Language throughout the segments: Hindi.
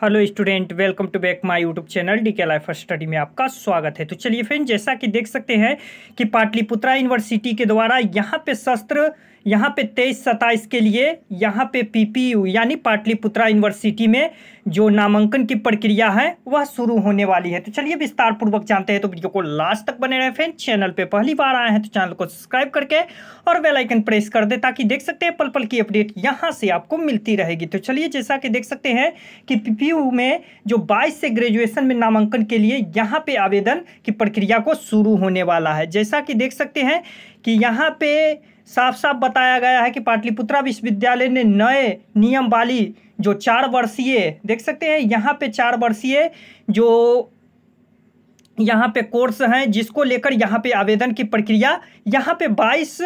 Hello student, welcome to back my YouTube channel, D K life study में आपका स्वागत है। तो चलिए फ्रेंड जैसा कि देख सकते हैं कि पाटलिपुत्रा यूनिवर्सिटी के द्वारा यहाँ पे शस्त्र यहाँ पे तेईस सत्ताईस के लिए यहाँ पे पीपीयू यानी पाटलिपुत्रा यूनिवर्सिटी में जो नामांकन की प्रक्रिया है, वह शुरू होने वाली है। तो चलिए विस्तार पूर्वक जानते हैं तो वीडियो को लास्ट तक बने रहे फ्रेंड चैनल पे पहली बार आए हैं तो चैनल को सब्सक्राइब करके और बेल आइकन प्रेस कर दे ताकि देख सकते हैं पल पल की अपडेट यहाँ से आपको मिलती रहेगी। तो चलिए जैसा कि देख सकते हैं कि पीपीयू में जो बाईस से ग्रेजुएशन में नामांकन के लिए यहाँ पे आवेदन की प्रक्रिया को शुरू होने वाला है। जैसा कि देख सकते हैं कि यहाँ पे साफ़ साफ़ बताया गया है कि पाटलिपुत्रा विश्वविद्यालय ने नए नियम वाली जो चार वर्षीय, देख सकते हैं, यहाँ पे चार वर्षीय जो यहाँ पे कोर्स हैं, जिसको लेकर यहाँ पे आवेदन की प्रक्रिया, यहाँ पे 22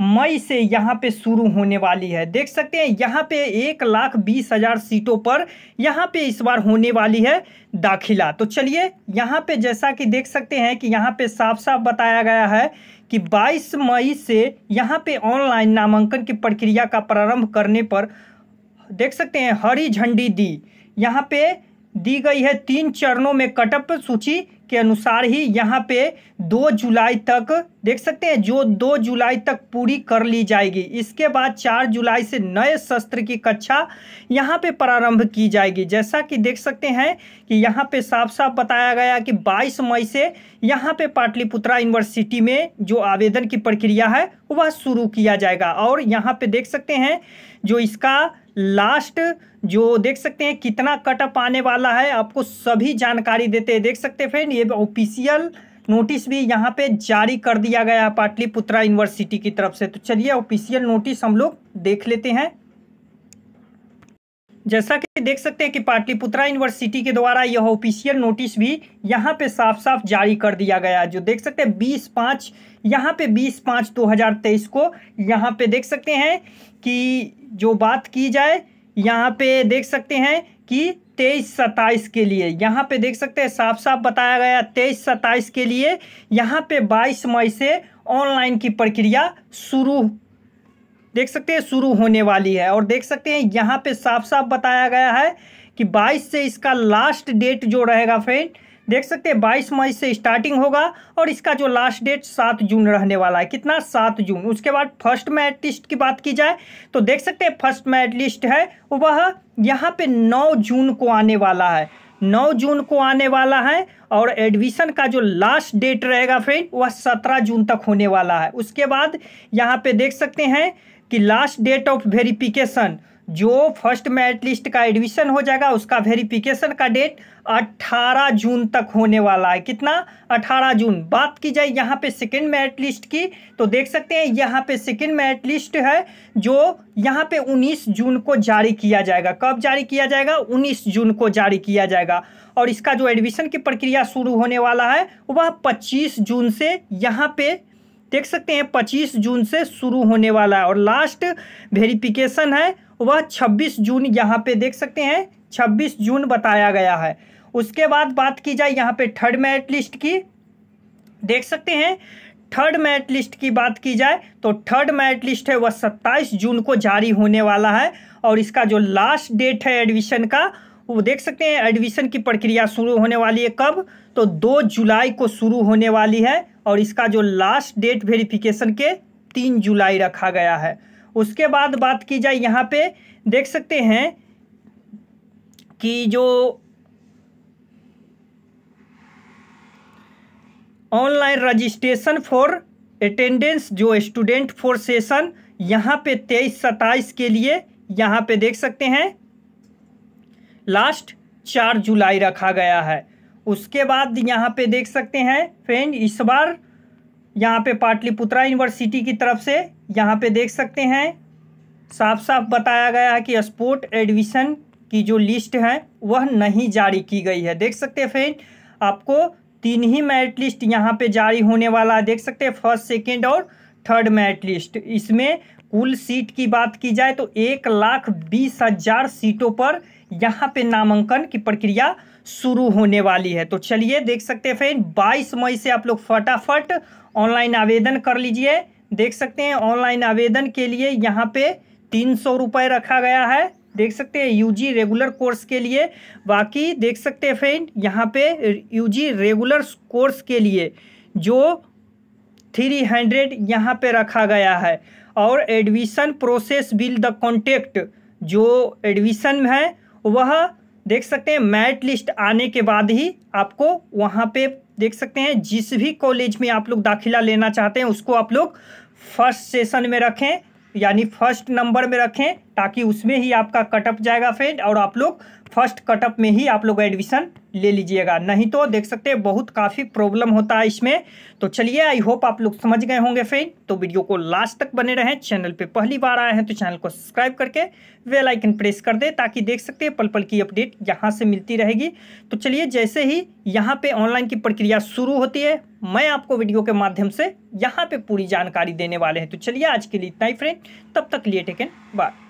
मई से यहाँ पे शुरू होने वाली है। देख सकते हैं, यहाँ पे एक लाख बीस हज़ार सीटों पर यहाँ पे इस बार होने वाली है दाखिला। तो चलिए, यहाँ पे जैसा कि देख सकते हैं कि यहाँ पे साफ़ साफ़ बताया गया है कि 22 मई से यहाँ पे ऑनलाइन नामांकन की प्रक्रिया का प्रारंभ करने पर देख सकते हैं, हरी झंडी दी। यहाँ पे दी गई है तीन चरणों में कटअप सूची। के अनुसार ही यहाँ पे दो जुलाई तक, देख सकते हैं, जो दो जुलाई तक पूरी कर ली जाएगी। इसके बाद चार जुलाई से नए शस्त्र की कक्षा यहाँ पे प्रारंभ की जाएगी। जैसा कि देख सकते हैं कि यहाँ पे साफ़ साफ़ बताया गया कि 22 मई से यहाँ पे पाटलिपुत्रा यूनिवर्सिटी में जो आवेदन की प्रक्रिया है, वह शुरू किया जाएगा। और यहाँ पे देख सकते हैं, जो इसका लास्ट जो देख सकते हैं कितना कटअप आने वाला है, आपको सभी जानकारी देते हैं। देख सकते हैं फ्रेंड ये ऑफिशियल नोटिस भी यहाँ पे जारी कर दिया गया पाटलिपुत्रा यूनिवर्सिटी की तरफ़ से। तो चलिए ऑफिशियल नोटिस हम लोग देख लेते हैं। जैसा कि देख सकते हैं कि पाटलिपुत्रा यूनिवर्सिटी के द्वारा यह ऑफिशियल नोटिस भी यहाँ पे साफ़ साफ़ जारी कर दिया गया जो देख सकते हैं, बीस पाँच, यहाँ पे बीस पाँच दो हज़ार तेईस को यहाँ पे देख सकते हैं कि जो बात की जाए, यहाँ पे देख सकते हैं कि तेईस सत्ताईस के लिए, यहाँ पे देख सकते हैं साफ़ साफ़ बताया गया तेईस सत्ताईस के लिए यहाँ पे बाईस मई से ऑनलाइन की प्रक्रिया शुरू देख सकते हैं शुरू होने वाली है और देख सकते हैं यहाँ पे साफ़ साफ़ बताया गया है कि 22 से इसका लास्ट डेट जो रहेगा फ्रेंड देख सकते हैं 22 मई से स्टार्टिंग होगा और इसका जो लास्ट डेट सात जून रहने वाला है। कितना? सात जून। उसके बाद फ़र्स्ट मेरिट लिस्ट की बात की जाए तो देख सकते हैं फ़र्स्ट मेरिट लिस्ट है, वह यहाँ पे नौ जून को आने वाला है। नौ जून को आने वाला है और एडमिशन का जो लास्ट डेट रहेगा फ्रेंड वह सत्रह जून तक होने वाला है। उसके बाद यहाँ पे देख सकते हैं कि लास्ट डेट ऑफ़ वेरिफिकेशन जो फ़र्स्ट मेरिट लिस्ट का एडमिशन हो जाएगा, उसका वेरिफिकेशन का डेट 18 जून तक होने वाला है। कितना? 18 जून। बात की जाए यहाँ पे सेकेंड मेरिट लिस्ट की तो देख सकते हैं यहाँ पे सेकेंड मेरिट लिस्ट है, जो यहाँ पे 19 जून को जारी किया जाएगा। कब जारी किया जाएगा? 19 जून को जारी किया जाएगा। और इसका जो एडमिशन की प्रक्रिया शुरू होने वाला है, वह पच्चीस जून से यहाँ पे देख सकते हैं, पच्चीस जून से शुरू होने वाला है और लास्ट वेरिफिकेशन है, वह छब्बीस जून यहाँ पे देख सकते हैं, छब्बीस जून बताया गया है। उसके बाद बात की जाए यहाँ पे थर्ड मेरिट लिस्ट की, देख सकते हैं थर्ड मेरिट लिस्ट की बात की जाए तो थर्ड मेरिट लिस्ट है, वह सत्ताईस जून को जारी होने वाला है, और इसका जो लास्ट डेट है एडमिशन का वो देख सकते हैं एडमिशन की प्रक्रिया शुरू होने वाली है कब? तो दो जुलाई को शुरू होने वाली है और इसका जो लास्ट डेट वेरिफिकेशन के तीन जुलाई रखा गया है। उसके बाद बात की जाए यहाँ पे, देख सकते हैं कि जो ऑनलाइन रजिस्ट्रेशन फॉर अटेंडेंस जो स्टूडेंट फॉर सेशन यहाँ पे तेईस सत्ताईस के लिए यहाँ पे देख सकते हैं लास्ट चार जुलाई रखा गया है। उसके बाद यहाँ पे देख सकते हैं फ्रेंड इस बार यहाँ पे पाटलिपुत्रा यूनिवर्सिटी की तरफ़ से यहाँ पे देख सकते हैं साफ़ साफ़ बताया गया है कि स्पोर्ट एडमिशन की जो लिस्ट है, वह नहीं जारी की गई है। देख सकते हैं फ्रेंड आपको तीन ही मेरिट लिस्ट यहाँ पे जारी होने वाला है। देख सकते हैं फ़र्स्ट सेकेंड और थर्ड मेरिट लिस्ट इसमें कुल सीट की बात की जाए तो एक लाख बीस हज़ार सीटों पर यहाँ पे नामांकन की प्रक्रिया शुरू होने वाली है। तो चलिए देख सकते हैं फ्रेंड, बाईस मई से आप लोग फटाफट ऑनलाइन आवेदन कर लीजिए। देख सकते हैं ऑनलाइन आवेदन के लिए यहाँ पे तीन सौ रुपये रखा गया है। देख सकते हैं यूजी रेगुलर कोर्स के लिए। बाकी देख सकते हैं फ्रेंड, यहाँ पे यूजी रेगुलर कोर्स के लिए जो थ्री हंड्रेड यहाँ पर रखा गया है। और admission process bill the contact. जो एडमिशन है, वह देख सकते हैं, मैट लिस्ट आने के बाद ही आपको वहाँ पे देख सकते हैं, जिस भी कॉलेज में आप लोग दाखिला लेना चाहते हैं, उसको आप लोग फ़र्स्ट सेशन में रखें, यानी फ़र्स्ट नंबर में रखें ताकि उसमें ही आपका कटअप जाएगा फ्रेंड और आप लोग फ़र्स्ट कटअप में ही आप लोग एडमिशन ले लीजिएगा। नहीं तो देख सकते हैं, बहुत काफ़ी प्रॉब्लम होता है इसमें। तो चलिए आई होप आप लोग समझ गए होंगे फ्रेंड तो वीडियो को लास्ट तक बने रहें। चैनल पे पहली बार आए हैं तो चैनल को सब्सक्राइब करके वेल आइकन प्रेस कर दे, ताकि देख सकते हैं पल पल की अपडेट यहाँ से मिलती रहेगी। तो चलिए, जैसे ही यहाँ पर ऑनलाइन की प्रक्रिया शुरू होती है, मैं आपको वीडियो के माध्यम से यहाँ पर पूरी जानकारी देने वाले हैं। तो चलिए, आज के लिए इतना ही फ्रेंड तब तक लिए टेकन बाय